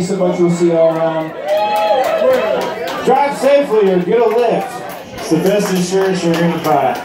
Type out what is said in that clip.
so much. We'll see you all around. Drive safely or get a lift. It's the best insurance you're going to buy.